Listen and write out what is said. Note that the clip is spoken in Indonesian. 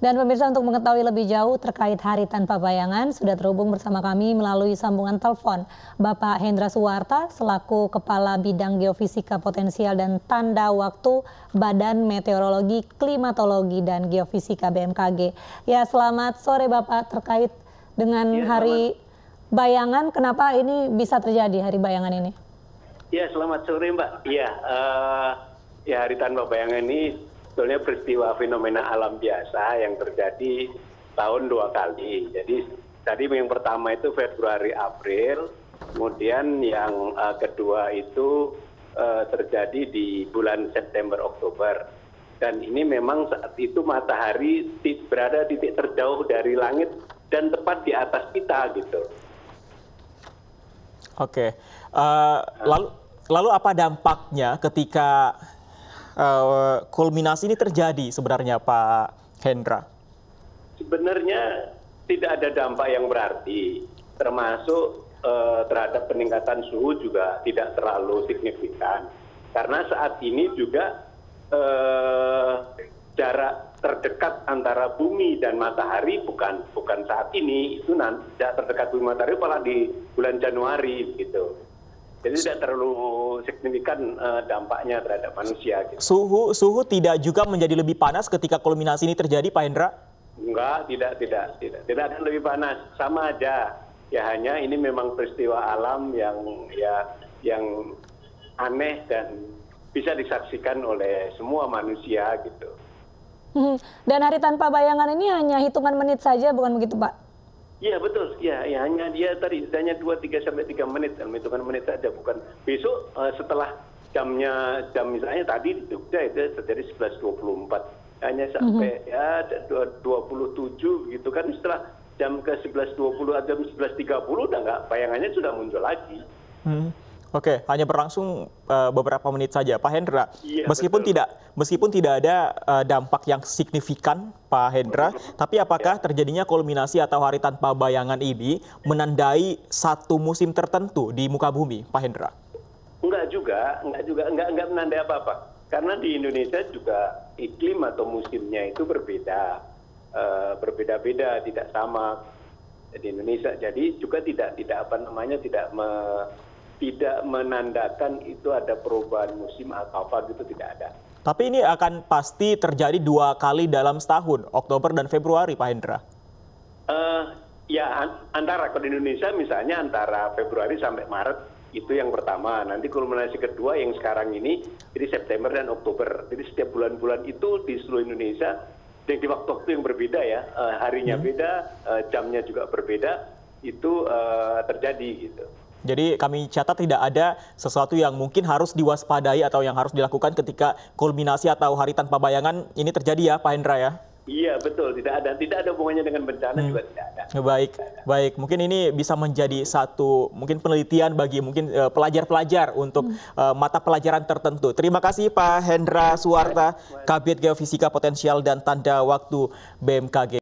Dan pemirsa untuk mengetahui lebih jauh terkait Hari Tanpa Bayangan, sudah terhubung bersama kami melalui sambungan telepon Bapak Hendra Suwarta selaku Kepala Bidang Geofisika Potensial dan Tanda Waktu Badan Meteorologi, Klimatologi, dan Geofisika BMKG. Ya, selamat sore Bapak terkait dengan ya, Hari Bayangan, kenapa ini bisa terjadi Hari Bayangan ini? Ya, selamat sore Mbak. Iya, uh, ya Hari Tanpa Bayangan ini sebetulnya peristiwa fenomena alam biasa yang terjadi tahun dua kali. Jadi tadi yang pertama itu Februari April, kemudian yang uh, kedua itu uh, terjadi di bulan September Oktober. Dan ini memang saat itu matahari berada titik terjauh dari langit dan tepat di atas kita gitu. Oke, uh, lalu lalu apa dampaknya ketika uh, kulminasi ini terjadi sebenarnya Pak Hendra? Sebenarnya tidak ada dampak yang berarti, termasuk uh, terhadap peningkatan suhu juga tidak terlalu signifikan. Karena saat ini juga uh, jarak terdekat antara bumi dan matahari bukan bukan saat ini itu nanti jarak terdekat bumi matahari malah di bulan Januari gitu. Jadi tidak terlalu signifikan uh, dampaknya terhadap manusia. Gitu. Suhu suhu tidak juga menjadi lebih panas ketika kulminasi ini terjadi, Pak Hendra? Enggak, tidak, tidak, tidak, tidak akan lebih panas, sama aja. Ya hanya ini memang peristiwa alam yang ya yang aneh dan bisa disaksikan oleh semua manusia gitu. Hmm, dan hari tanpa bayangan ini hanya hitungan menit saja, bukan begitu, Pak? Iya betul, ya, ya hanya dia tadi hanya dua tiga sampai tiga menit, dalam hitungan menit saja, bukan besok uh, setelah jamnya jam misalnya tadi di Jogja itu terjadi sebelas dua puluh empat hanya sampai mm -hmm. ya puluh tujuh gitu kan setelah jam ke sebelas dua puluh jam sebelas tiga puluh udah nggak bayangannya sudah muncul lagi. Hmm. Oke, hanya berlangsung uh, beberapa menit saja, Pak Hendra. Iya, meskipun betul. tidak meskipun tidak ada uh, dampak yang signifikan, Pak Hendra, tapi apakah ya. terjadinya kulminasi atau hari tanpa bayangan ini menandai satu musim tertentu di muka bumi, Pak Hendra? Enggak juga, enggak juga, enggak enggak menandai apa-apa. Karena di Indonesia juga iklim atau musimnya itu berbeda, uh, berbeda-beda, tidak sama di Indonesia. Jadi juga tidak tidak apa namanya tidak me, tidak menandakan itu ada perubahan musim atau apa gitu tidak ada. Tapi ini akan pasti terjadi dua kali dalam setahun, Oktober dan Februari, Pak Hendra. Uh, ya antara kalau di Indonesia misalnya antara Februari sampai Maret itu yang pertama. Nanti kulminasi kedua yang sekarang ini jadi September dan Oktober. Jadi setiap bulan-bulan itu di seluruh Indonesia di waktu-waktu yang berbeda ya, uh, harinya hmm. beda, uh, jamnya juga berbeda, itu uh, terjadi gitu. Jadi kami catat tidak ada sesuatu yang mungkin harus diwaspadai atau yang harus dilakukan ketika kulminasi atau hari tanpa bayangan ini terjadi ya Pak Hendra ya? Iya betul, tidak ada tidak ada hubungannya dengan bencana hmm. juga tidak ada. Baik, ada. baik. Mungkin ini bisa menjadi satu mungkin penelitian bagi mungkin eh, pelajar-pelajar uh, untuk hmm. uh, mata pelajaran tertentu. Terima kasih Pak Hendra Suwarta, Kabit Geofisika Potensial dan Tanda Waktu BMKG.